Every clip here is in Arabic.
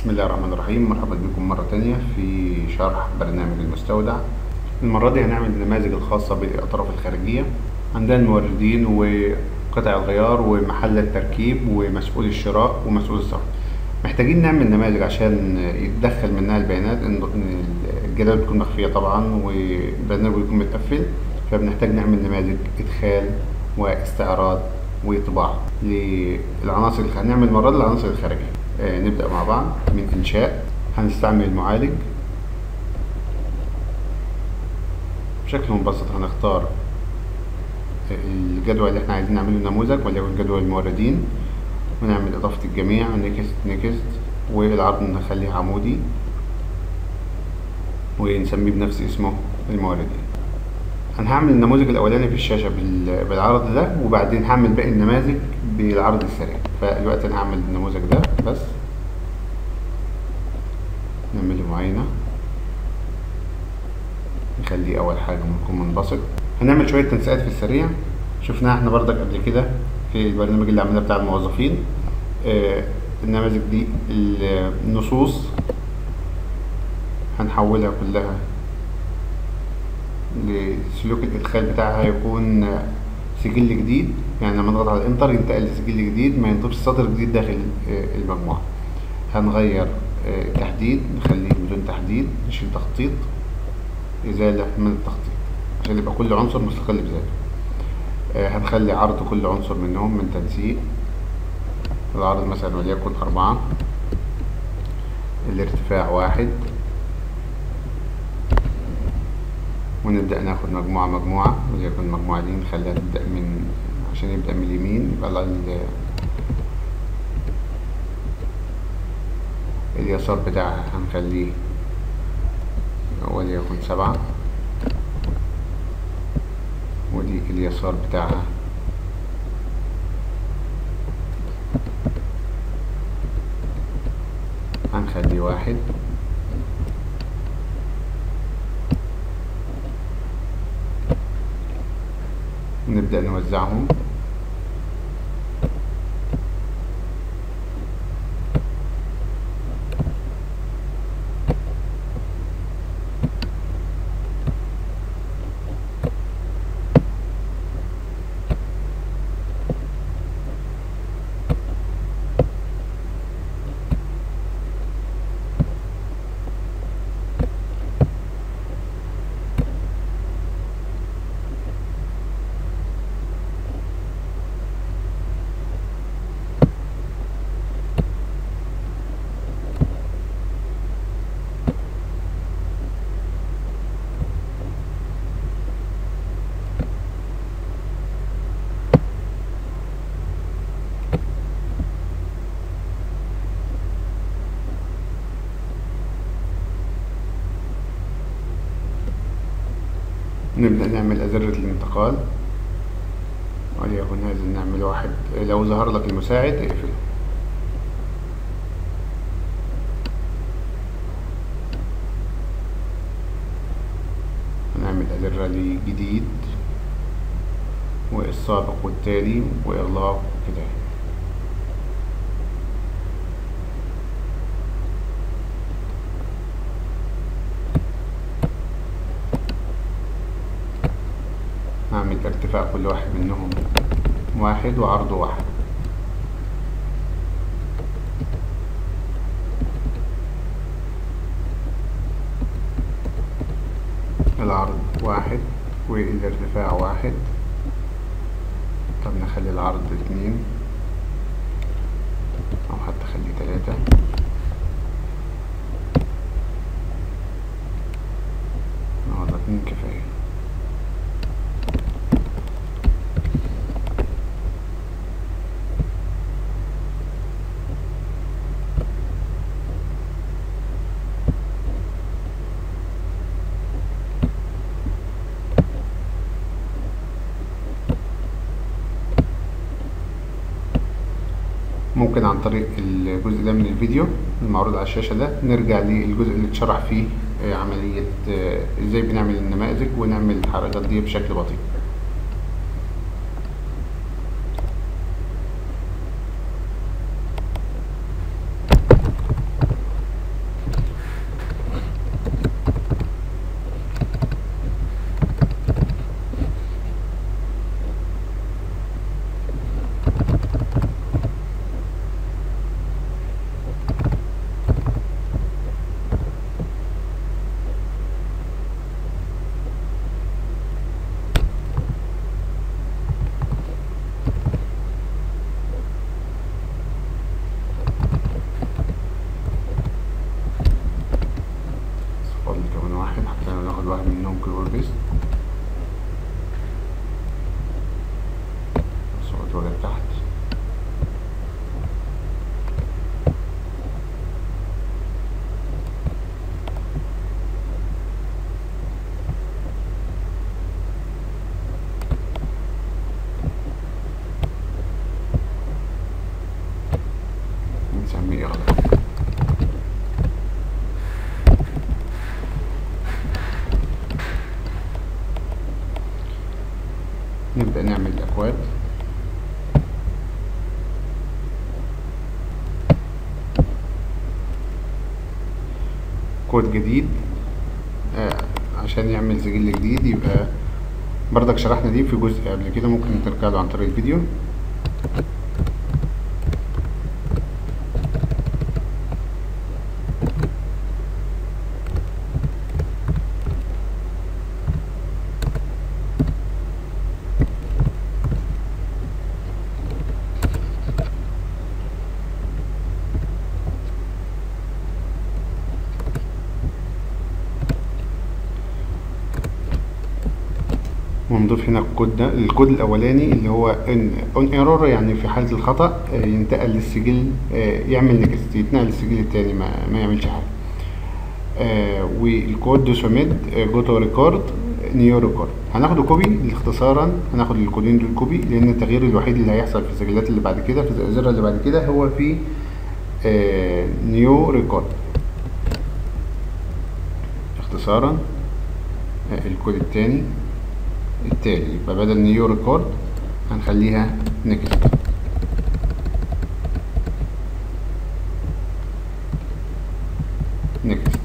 بسم الله الرحمن الرحيم. مرحبا بكم مرة تانية في شرح برنامج المستودع. المرة دي هنعمل النماذج الخاصة بالأطراف الخارجية. عندنا الموردين وقطع الغيار ومحل التركيب ومسؤول الشراء ومسؤول الصرف. محتاجين نعمل نماذج عشان يتدخل منها البيانات. ان إن الجداول بتكون مخفية طبعا والبرنامج بيكون متقفل. فبنحتاج نعمل نماذج إدخال واستعراض وطباعة للعناصر هنعمل المرة دي العناصر الخارجية. نبدأ مع بعض من إنشاء. هنستعمل المعالج بشكل مبسط هنختار الجدول اللي إحنا عايزين نعمله نموذج وليكن جدول الموردين. ونعمل إضافة الجميع next next والعرض نخليه عمودي. ونسميه بنفس اسمه الموردين. أنا هعمل النموذج الأولاني في الشاشة بال- بالعرض ده وبعدين هعمل باقي النماذج بالعرض السريع. فالوقت أنا هعمل النموذج ده بس. نعمل له معاينة. نخليه أول حاجة يكون منبسط. هنعمل شوية تنسيقات في السريع. شفناها إحنا بردك قبل كده في البرنامج اللي عملناه بتاع الموظفين. آه النماذج دي النصوص هنحولها كلها لسلوك الإدخال بتاعها هيكون سجل جديد. يعني لما نضغط على الإنتر ينتقل لسجل جديد ما ينضيفش سطر جديد داخل آه، المجموعة. هنغير آه، تحديد نخليه بدون تحديد نشيل تخطيط إزالة من التخطيط. عشان يبقى كل عنصر مستقل بذاته. آه، هنخلي عرض كل عنصر منهم من تنسيق. العرض مثلا وليكن أربعة. الارتفاع واحد. ونبدأ ناخد مجموعة مجموعة وليكن المجموعة دي نخليها تبدأ من عشان يبدأ من اليمين يبقى ال- ال- اليسار بتاعها هنخليه وليكن سبعة. ودي اليسار بتاعها هنخليه واحد. نبدأ نوزعهم. نبدأ نعمل أزرة الانتقال. وليكن هذا نعمل واحد. لو ظهر لك المساعد اقفله هنعمل أزرة لجديد والسابق والتالي وإغلاق كده هعمل ارتفاع كل واحد منهم واحد وعرضه واحد. العرض واحد والارتفاع واحد طب نخلي العرض اتنين أو حتى خليه تلاتة. ده اتنين كفاية. ممكن عن طريق الجزء ده من الفيديو المعروض على الشاشة ده نرجع للجزء اللي اتشرح فيه آه، عملية آه، إزاي بنعمل النماذج ونعمل الحركات دي بشكل بطيء. واحد منهم كيورجس صوت ولا تحت كود جديد آه عشان يعمل سجل جديد يبقى بردك شرحنا دي في جزء قبل كده ممكن ترجع له عن طريق الفيديو. ونضيف هنا الكود ده الكود الأولاني اللي هو إن on error يعني في حالة الخطأ آه، ينتقل للسجل آه، يعمل next يتنقل للسجل التاني ما, ما يعملش حاجة. آه، والكود DoCmd GoToRecord new record هناخده copy اختصارا هناخد الكودين دول copy لأن التغيير الوحيد اللي هيحصل في السجلات اللي بعد كده في الزر اللي بعد كده هو في new record اختصارا الكود التاني. التالي. يبقى بدل new record هنخليها next next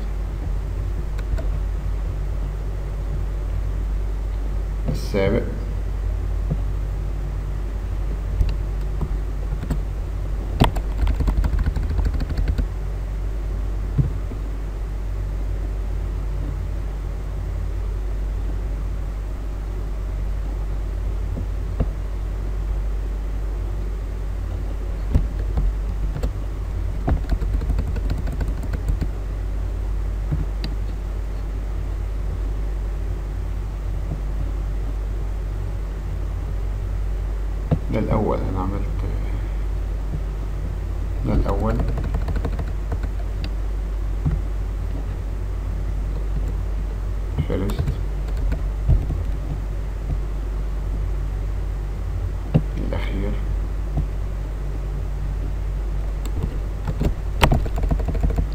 السابق ده الأول أنا عملت ده الأول. first الأخير.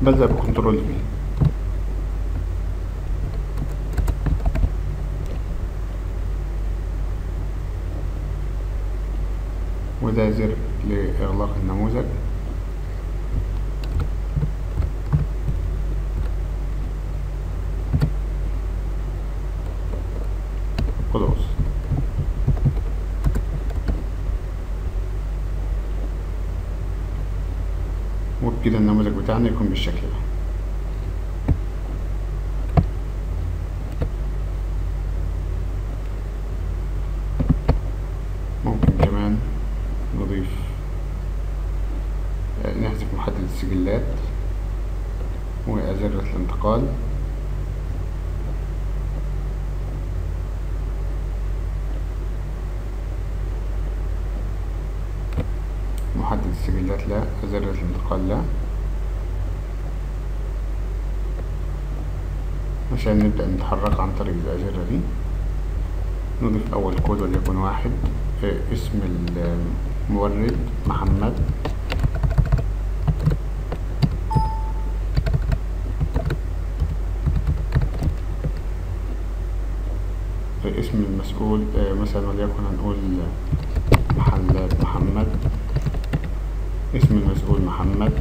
ببدأ ب control V وده زر لإغلاق النموذج. خلاص. وبكده النموذج بتاعنا يكون بالشكل ده ممكن كمان نضيف آه، نحذف محدد السجلات وأزرة الانتقال محدد السجلات لا أزرة الانتقال لا. عشان نبدأ نتحرك عن طريق الأزرة دي. نضيف أول كود وليكن واحد آه، اسم المورد محمد. اسم المسؤول آه، مثلا وليكن هنقول محلات محمد. اسم المسؤول محمد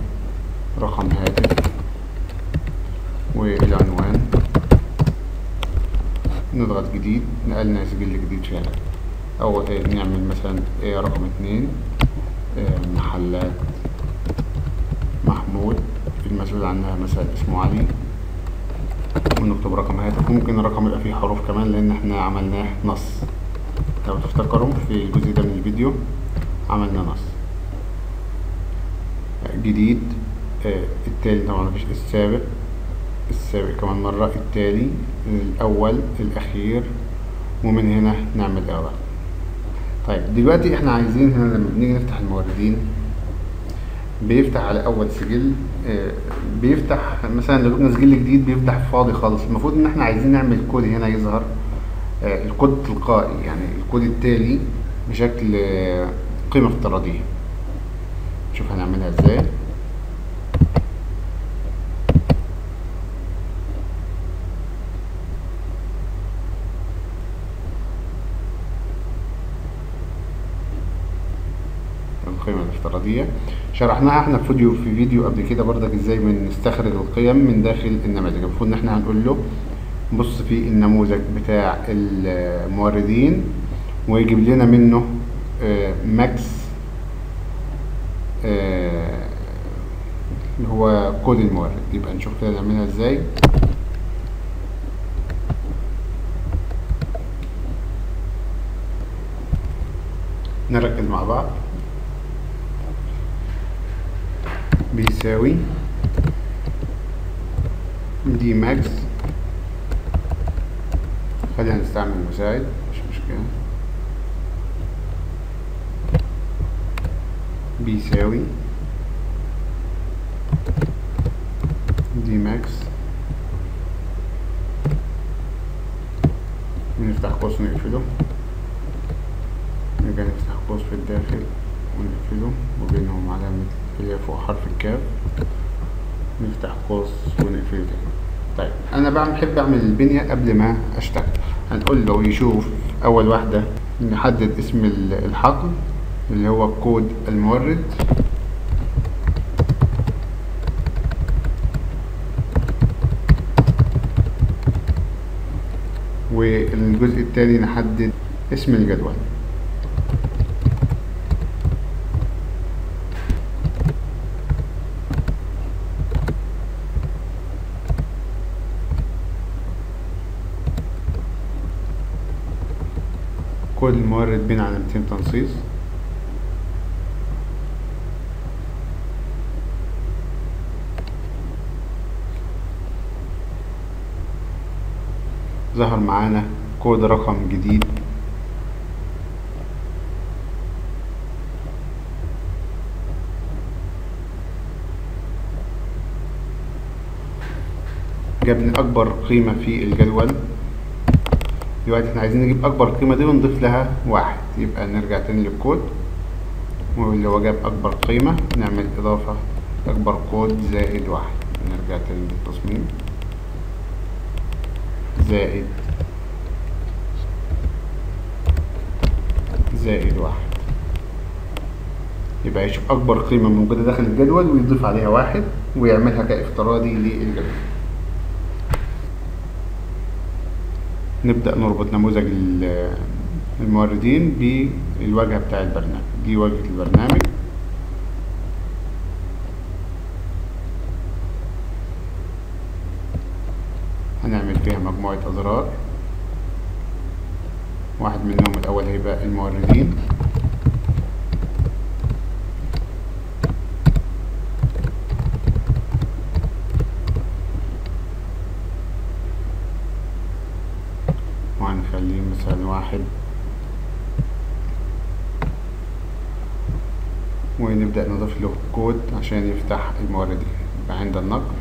رقم هاتف والعنوان نضغط جديد نقلنا سجل جديد فعلا أو آه، نعمل مثلا آه، رقم اتنين محلات محمود. المسؤول عنها مثلا اسمه علي. ونكتب رقم هاتف ممكن الرقم يبقى فيه حروف كمان لأن إحنا عملناه نص. لو تفتكروا في الجزء ده من الفيديو عملنا نص. جديد آه، التالي طبعا مفيش السابق السابق كمان مرة التالي الأول الأخير ومن هنا نعمل إغلاق طيب دلوقتي إحنا عايزين هنا لما بنيجي نفتح الموردين بيفتح على أول سجل آه، بيفتح مثلا لو جبنا سجل جديد بيفتح فاضي خالص. المفروض إن إحنا عايزين نعمل كود هنا يظهر آه، الكود تلقائي يعني الكود التالي بشكل آه، قيمة افتراضية. نشوف هنعملها إزاي. القيمة الافتراضية. شرحناها إحنا في فيديو في فيديو قبل كده برضك إزاي بنستخرج القيم من داخل النماذج. المفروض ان إحنا هنقول له بص في النموذج بتاع الموردين ويجيب لنا منه آه، Max آه، اللي هو كود المورد. يبقى نشوف كده نعملها إزاي. نركز مع بعض. بيساوي DMax خلينا نستعمل مساعد مش مشكلة. بيساوي DMax نفتح قوس ونقفله. نرجع نفتح قوس في الداخل ونقفله وبينهم علامة اللي فوق حرف الكاف نفتح قوس ونقفله تاني طيب. أنا بعمل بحب أعمل البنية قبل ما أشتغل. هنقول له يشوف أول واحدة نحدد اسم الحقل اللي هو كود المورد. والجزء الثاني نحدد اسم الجدول. كود المورد بين علامتين تنصيص. ظهر معانا كود رقم جديد. جابني أكبر قيمة في الجدول. دلوقتي إحنا عايزين نجيب أكبر قيمة دي ونضيف لها واحد. يبقى نرجع تاني للكود. واللي هو جاب أكبر قيمة نعمل إضافة أكبر كود زائد واحد. نرجع تاني للتصميم. زائد زائد واحد. يبقى يشوف أكبر قيمة موجودة داخل الجدول ويضيف عليها واحد ويعملها كافتراضي للجدول. نبدأ نربط نموذج الموردين بالواجهة بتاع البرنامج. دي واجهة البرنامج. هنعمل فيها مجموعة أزرار. واحد منهم الأول هيبقى الموردين. مثلا واحد. ونبدأ نضيف له كود عشان يفتح الموردين يبقى عند النقر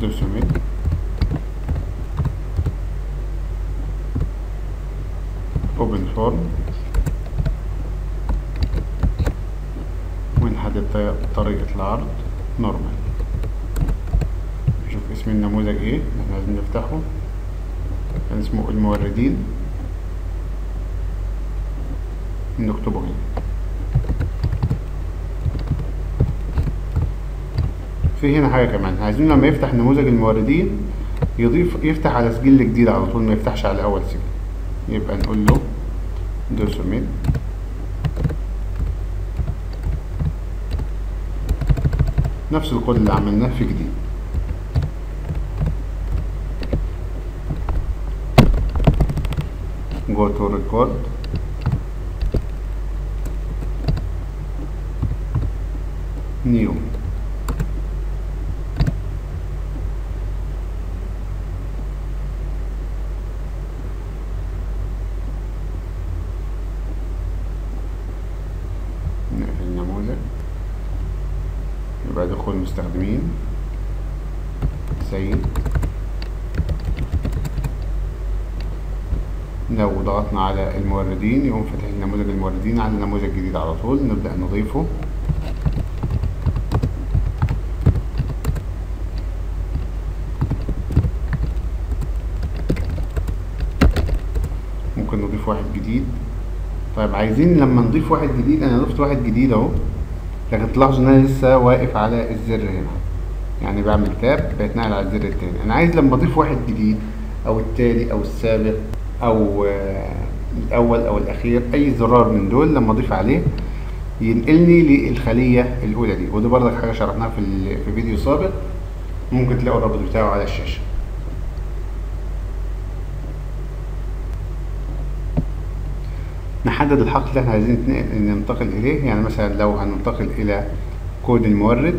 دوسوميت طريقة العرض نورمال نشوف اسم النموذج إيه. إحنا لازم نفتحه. كان اسمه الموردين. نكتبه هنا. في هنا حاجة كمان. عايزين لما يفتح نموذج الموردين يضيف يفتح على سجل جديد على طول ما يفتحش على أول سجل. يبقى نقول له دوسوميت نفس الكود اللي عملناه في جديد. go to record. new ضغطنا على الموردين يقوم فاتح نموذج الموردين على النموذج الجديد على طول. نبدأ نضيفه. ممكن نضيف واحد جديد. طيب عايزين لما نضيف واحد جديد أنا ضفت واحد جديد أهو. لكن تلاحظوا إن أنا لسه واقف على الزر هنا. يعني بعمل تاب بيتنقل على الزر التاني. أنا عايز لما أضيف واحد جديد أو التالي أو السابق أو آه، الأول أو الأخير أي زرار من دول لما أضيف عليه ينقلني للخلية الأولى دي. ودي برضك حاجة شرحناها في في فيديو سابق. ممكن تلاقوا الرابط بتاعه على الشاشة. نحدد الحقل اللي إحنا عايزين ننتقل إليه. يعني مثلا لو هننتقل إلى كود المورد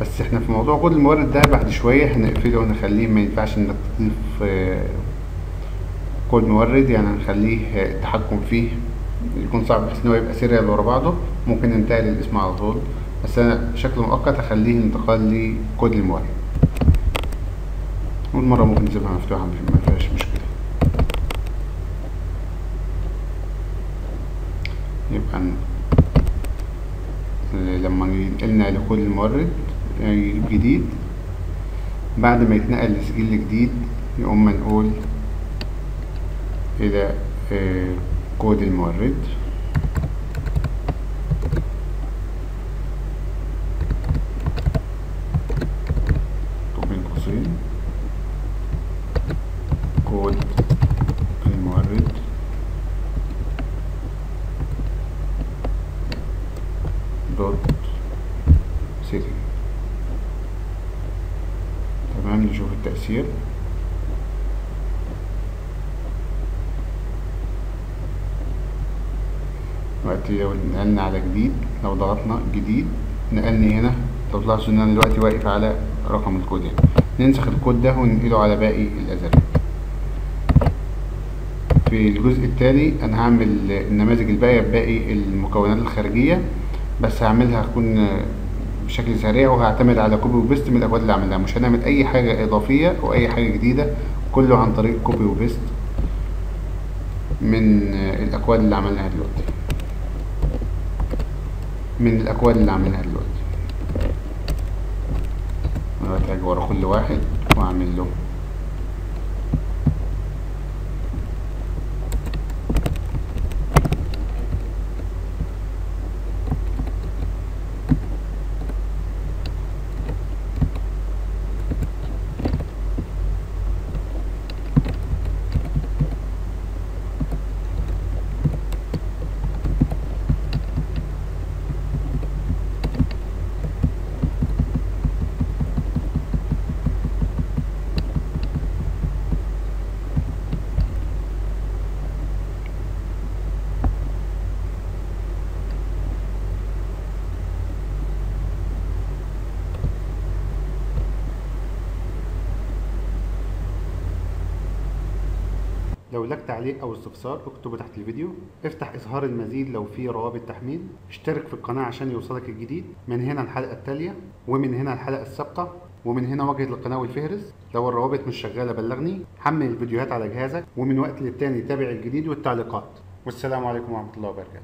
بس إحنا في موضوع كود المورد ده بعد شوية هنقفله ونخليه ما ينفعش إنك تضيف آه، كود مورد يعني هنخليه التحكم فيه. يكون صعب بحيث إن هو يبقى serial ورا بعضه. ممكن ننتقل للاسم على طول. بس أنا بشكل مؤقت هخليه انتقال لكود المورد. والمرة ممكن نسيبها مفتوحة ما فيهاش مشكلة. يبقى لما ينقلنا لكود المورد يجيب جديد. بعد ما يتنقل لسجل جديد يقوم نقول إلى آه، كود المورد بين قوسين كود المورد دوت سيتي تمام نشوف التأثير دلوقتي لو نقلنا على جديد. لو ضغطنا جديد نقلني هنا. لو تلاحظوا ان أنا دلوقتي واقف على رقم الكود هنا. ننسخ الكود ده وننقله على باقي الازرار في الجزء التالي أنا هعمل النماذج الباقية بباقي المكونات الخارجية بس هعملها هتكون بشكل سريع وهعتمد على copy و paste من الأكواد اللي عملناها مش هنعمل أي حاجة إضافية أو أي حاجة جديدة كله عن طريق copy و paste من الأكواد اللي عملناها دلوقتي. من الاكواد اللي عملناها دلوقتي. هاجي ورا كل واحد وأعمل له لو لك تعليق أو استفسار اكتبه تحت الفيديو. افتح إظهار المزيد لو في روابط تحميل. اشترك في القناة عشان يوصلك الجديد. من هنا الحلقة التالية ومن هنا الحلقة السابقة ومن هنا واجهة القناة والفهرس. لو الروابط مش شغالة بلغني. حمل الفيديوهات على جهازك ومن وقت للتاني تابع الجديد والتعليقات. والسلام عليكم ورحمة الله وبركاته.